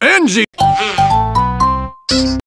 Angie!